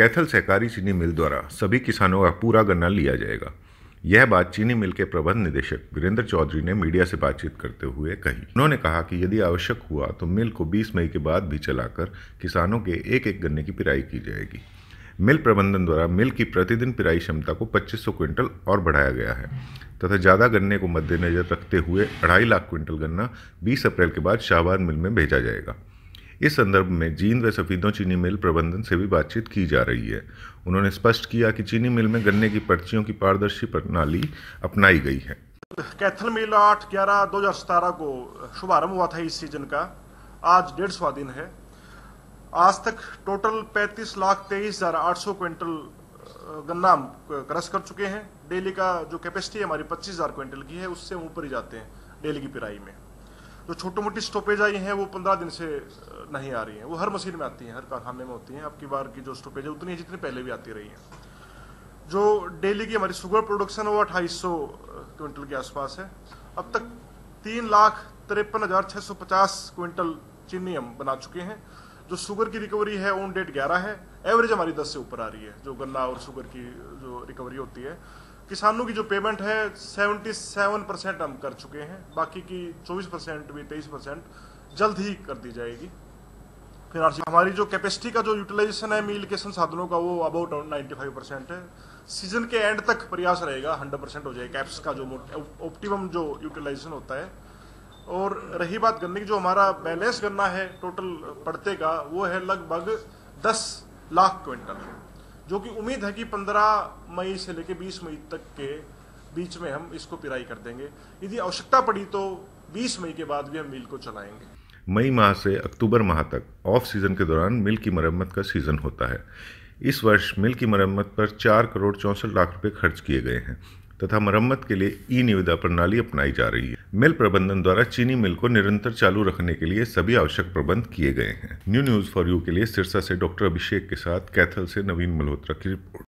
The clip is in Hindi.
कैथल सहकारी चीनी मिल द्वारा सभी किसानों का पूरा गन्ना लिया जाएगा। यह बात चीनी मिल के प्रबंध निदेशक वीरेंद्र चौधरी ने मीडिया से बातचीत करते हुए कही। उन्होंने कहा कि यदि आवश्यक हुआ तो मिल को 20 मई के बाद भी चलाकर किसानों के एक एक गन्ने की पिराई की जाएगी। मिल प्रबंधन द्वारा मिल की प्रतिदिन पिराई क्षमता को 2500 क्विंटल और बढ़ाया गया है तथा ज़्यादा गन्ने को मद्देनजर रखते हुए अढ़ाई लाख क्विंटल गन्ना 20 अप्रैल के बाद शाहबाद मिल में भेजा जाएगा। इस संदर्भ में जींद व सफीदों चीनी मिल प्रबंधन से भी बातचीत की जा रही है। उन्होंने स्पष्ट किया कि चीनी मिल में गन्ने की पर्चियों की पारदर्शी प्रणाली अपनाई गई है। कैथल मिल आठ ग्यारह दो हज़ार सतारह को शुभारंभ हुआ था इस सीज़न का। आज डेढ़ सौ दिन है। आज तक टोटल पैंतीस लाख तेईस हज़ार आठ सौ क्विंटल गन्ना क्रश कर चुके हैं। डेली का जो कैपेसिटी है, हमारी पच्चीस हज़ार क्विंटल की है, उससे हम ऊपर ही जाते हैं डेली की पिराई में। जो छोटी मोटी स्टॉपेज आई हैं, वो पंद्रह दिन से नहीं आ रही हैं। वो हर मशीन में आती हैं, हर कारखाने में होती हैं। अब बार की जो स्टॉपेज है, उतनी जितनी पहले भी आती रही हैं। जो डेली की हमारी शुगर प्रोडक्शन है, वो अट्ठाईस सौ क्विंटल के आसपास है। अब तक तीन लाख तिरपन हज़ार छः सौ पचास क्विंटल चीनी हम बना चुके हैं। जो शुगर की रिकवरी है ऑन डेट ग्यारह है। एवरेज हमारी दस से ऊपर आ रही है, जो गन्ना और शुगर की जो रिकवरी होती है। किसानों की जो पेमेंट है 77 परसेंट हम कर चुके हैं। बाकी की 24 परसेंट भी 23 परसेंट जल्द ही कर दी जाएगी। फिर हमारी जो कैपेसिटी का जो यूटिलाइजेशन है मील के संसाधनों का, वो अबाउट 95 परसेंट है। सीज़न के एंड तक प्रयास रहेगा 100 परसेंट हो जाएगा। कैप्स का जो ऑप्टिमम जो यूटिलाइजेशन होता है। और रही बात गन्ने की, जो हमारा बैलेंस गन्ना है टोटल पड़ते का वो है लगभग 10 लाख क्विंटल। जो कि उम्मीद है कि 15 मई से लेकर 20 मई तक के बीच में हम इसको पिराई कर देंगे। यदि आवश्यकता पड़ी तो 20 मई के बाद भी हम मिल को चलाएँगे। मई माह से अक्टूबर माह तक ऑफ़ सीज़न के दौरान मिल की मरम्मत का सीज़न होता है। इस वर्ष मिल की मरम्मत पर चार करोड़ चौंसठ लाख रुपए खर्च किए गए हैं। तथा मरम्मत के लिए ई निविदा प्रणाली अपनाई जा रही है। मिल प्रबंधन द्वारा चीनी मिल को निरंतर चालू रखने के लिए सभी आवश्यक प्रबंध किए गए हैं। न्यू न्यूज़ फॉर यू के लिए सिरसा से डॉक्टर अभिषेक के साथ कैथल से नवीन मल्होत्रा की रिपोर्ट।